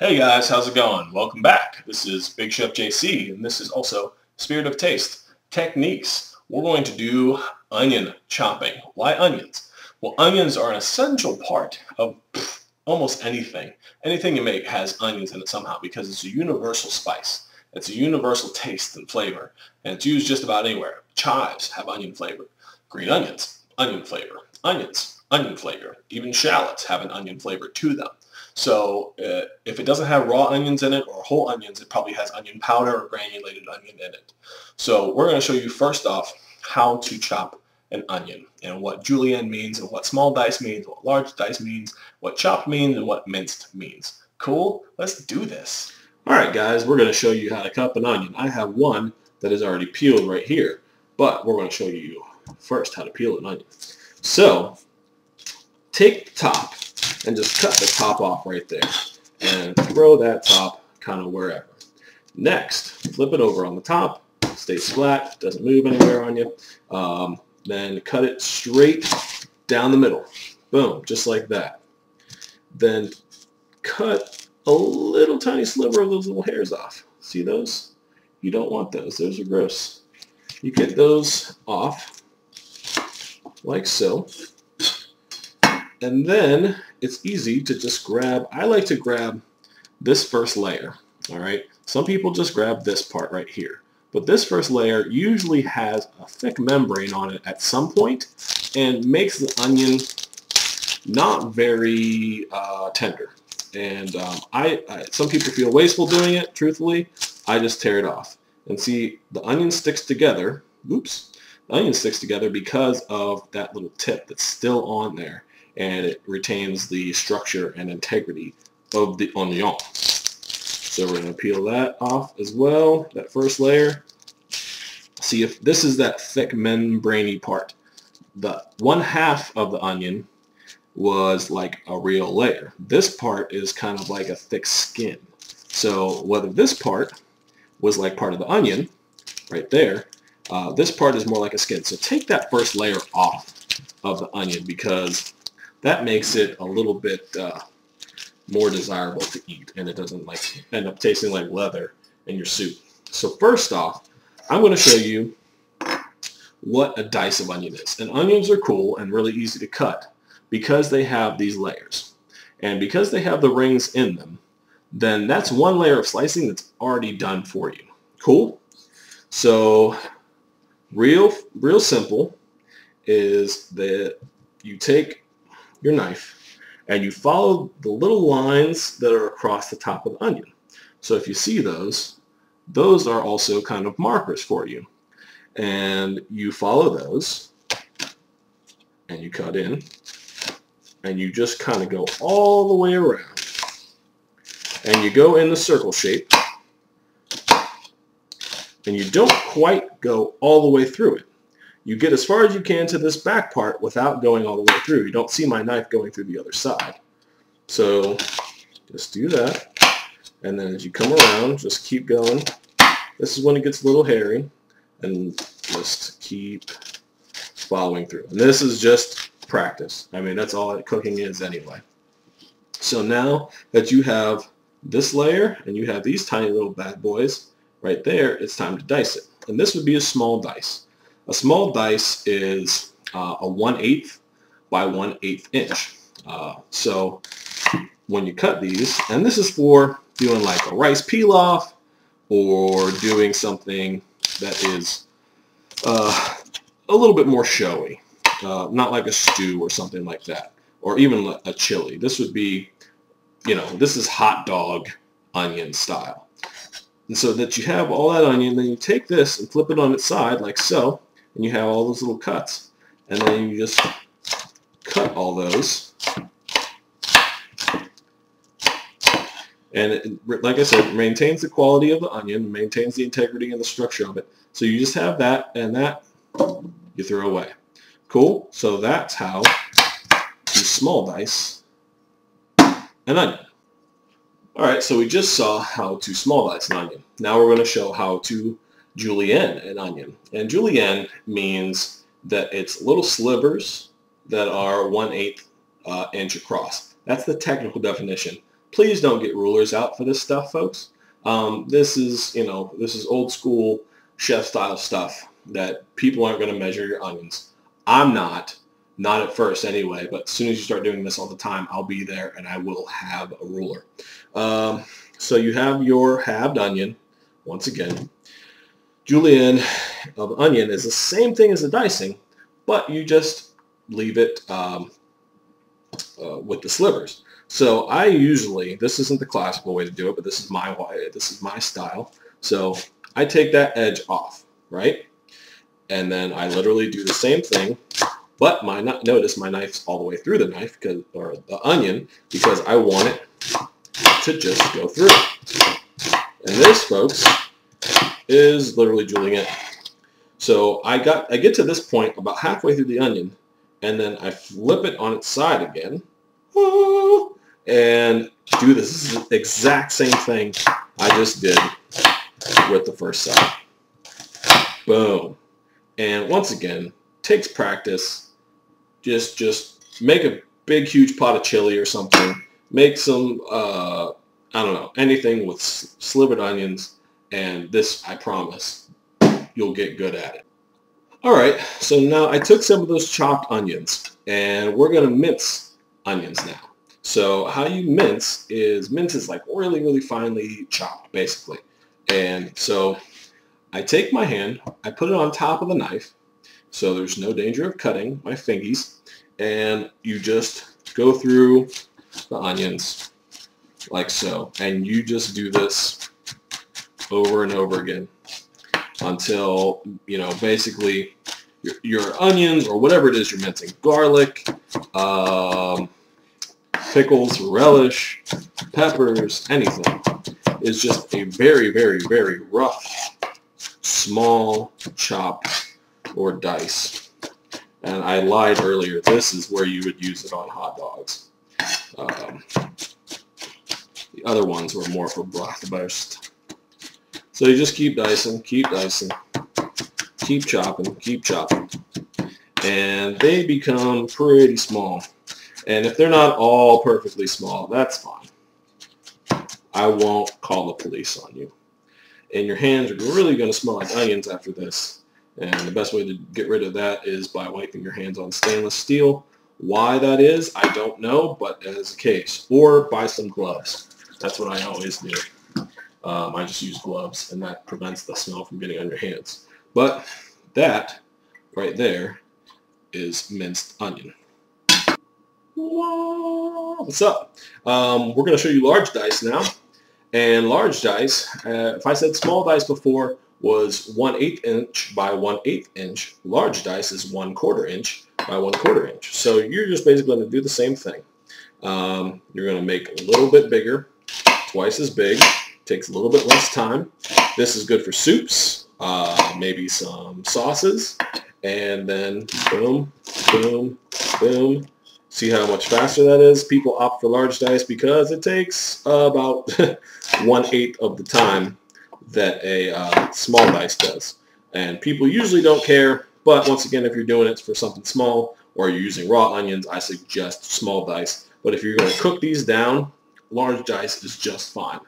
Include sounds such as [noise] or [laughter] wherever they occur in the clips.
Hey guys, how's it going? Welcome back. This is Big Chef JC, and this is also Spirit of Taste Techniques. We're going to do onion chopping. Why onions? Well, onions are an essential part of almost anything. Anything you make has onions in it somehow because it's a universal spice. It's a universal taste and flavor, and it's used just about anywhere. Chives have onion flavor. Green onions, onion flavor. Onions, onion flavor. Even shallots have an onion flavor to them. So uh, if it doesn't have raw onions in it or whole onions, it probably has onion powder or granulated onion in it. So we're going to show you first off how to chop an onion and what julienne means and what small dice means, what large dice means, what chopped means, and what minced means. Cool? Let's do this. All right, guys, we're going to show you how to cut an onion. I have one that is already peeled right here, but we're going to show you first how to peel an onion. So take the top and just cut the top off right there and throw that top kind of wherever. Next, flip it over on the top, stays flat, doesn't move anywhere on you. Um, then cut it straight down the middle. Boom, just like that. Then cut a little tiny sliver of those little hairs off. See those? You don't want those. Those are gross. You get those off like so. And then it's easy to just grab, I like to grab this first layer, all right? Some people just grab this part right here. But this first layer usually has a thick membrane on it at some point and makes the onion not very uh, tender. And um, I, I, some people feel wasteful doing it, truthfully. I just tear it off. And see, the onion sticks together. Oops. The onion sticks together because of that little tip that's still on there and it retains the structure and integrity of the onion. So we're going to peel that off as well, that first layer. See if this is that thick membraney part. The one half of the onion was like a real layer. This part is kind of like a thick skin. So whether this part was like part of the onion, right there, uh, this part is more like a skin. So take that first layer off of the onion because that makes it a little bit uh, more desirable to eat and it doesn't like end up tasting like leather in your soup. So first off, I'm going to show you what a dice of onion is. And onions are cool and really easy to cut because they have these layers. And because they have the rings in them, then that's one layer of slicing that's already done for you. Cool? So real, real simple is that you take your knife and you follow the little lines that are across the top of the onion. So if you see those, those are also kind of markers for you. And you follow those and you cut in and you just kind of go all the way around. And you go in the circle shape and you don't quite go all the way through it you get as far as you can to this back part without going all the way through. You don't see my knife going through the other side. So just do that. And then as you come around, just keep going. This is when it gets a little hairy. And just keep following through. And this is just practice. I mean, that's all that cooking is anyway. So now that you have this layer and you have these tiny little bad boys right there, it's time to dice it. And this would be a small dice. A small dice is uh, a 1 8 by 1 8 inch. Uh, so when you cut these, and this is for doing like a rice pilaf or doing something that is uh, a little bit more showy, uh, not like a stew or something like that, or even a chili. This would be, you know, this is hot dog onion style. And so that you have all that onion, then you take this and flip it on its side like so, and you have all those little cuts. And then you just cut all those. And it, like I said, it maintains the quality of the onion, maintains the integrity and the structure of it. So you just have that, and that you throw away. Cool? So that's how you small dice an onion. All right, so we just saw how to small dice an onion. Now we're going to show how to julienne an onion. And julienne means that it's little slivers that are 1 8 uh, inch across. That's the technical definition Please don't get rulers out for this stuff, folks. Um, this is, you know, this is old school chef style stuff that people aren't going to measure your onions. I'm not, not at first anyway, but as soon as you start doing this all the time, I'll be there and I will have a ruler. Um, so you have your halved onion, once again. Julienne of onion is the same thing as the dicing, but you just leave it um, uh, with the slivers. So I usually, this isn't the classical way to do it, but this is my way, this is my style. So I take that edge off, right? And then I literally do the same thing, but my notice my knife's all the way through the knife because or the onion because I want it to just go through. And this, folks, is literally julienne. So I got I get to this point about halfway through the onion, and then I flip it on its side again, and do this exact same thing I just did with the first side. Boom. And once again, takes practice. Just just make a big huge pot of chili or something. Make some uh, I don't know anything with slivered onions, and this I promise you'll get good at it. All right, so now I took some of those chopped onions, and we're gonna mince onions now. So how you mince is mince is like really, really finely chopped, basically. And so I take my hand, I put it on top of the knife, so there's no danger of cutting my fingies, and you just go through the onions like so. And you just do this over and over again until, you know, basically your, your onions or whatever it is you're mincing, garlic, um, pickles, relish, peppers, anything, is just a very, very, very rough, small chop or dice. And I lied earlier, this is where you would use it on hot dogs. Um, the other ones were more for bratwurst. So you just keep dicing, keep dicing, keep chopping, keep chopping. And they become pretty small. And if they're not all perfectly small, that's fine. I won't call the police on you. And your hands are really going to smell like onions after this. And the best way to get rid of that is by wiping your hands on stainless steel. Why that is, I don't know, but as a case. Or buy some gloves. That's what I always do. Um, I just use gloves, and that prevents the smell from getting on your hands. But that right there is minced onion. What's up? Um, we're going to show you large dice now. And large dice, uh, if I said small dice before was 1 8 inch by 1 8 inch, large dice is 1 quarter inch by 1 quarter inch. So you're just basically going to do the same thing. Um, you're going to make a little bit bigger, twice as big, takes a little bit less time. This is good for soups, uh, maybe some sauces, and then boom, boom, boom, See how much faster that is? People opt for large dice because it takes uh, about [laughs] one-eighth of the time that a uh, small dice does. And people usually don't care, but once again, if you're doing it for something small or you're using raw onions, I suggest small dice. But if you're going to cook these down, large dice is just fine.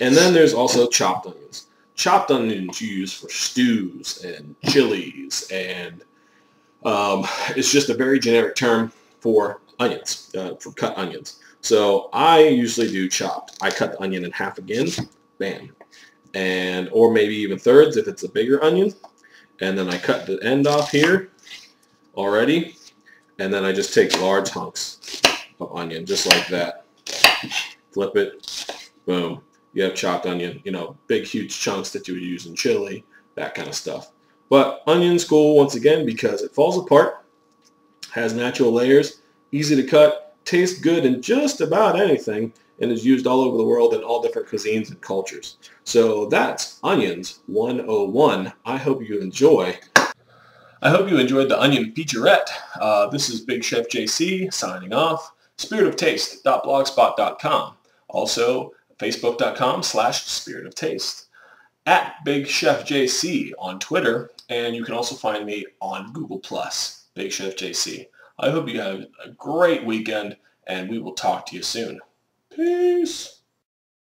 And then there's also chopped onions. Chopped onions you use for stews and chilies and um, it's just a very generic term for onions, uh, for cut onions. So I usually do chopped. I cut the onion in half again, bam. And, or maybe even thirds if it's a bigger onion. And then I cut the end off here already. And then I just take large hunks of onion, just like that. Flip it, boom. You have chopped onion, you know, big, huge chunks that you would use in chili, that kind of stuff. But onion's cool once again because it falls apart, has natural layers, easy to cut, tastes good in just about anything, and is used all over the world in all different cuisines and cultures. So that's Onions 101. I hope you enjoy. I hope you enjoyed the Onion Featurette. Uh, this is Big Chef JC signing off. Spiritoftaste.blogspot.com. Also, facebook.com slash spiritoftaste. At Big Chef JC on Twitter and you can also find me on Google Plus, Big Chef JC. I hope you have a great weekend, and we will talk to you soon. Peace.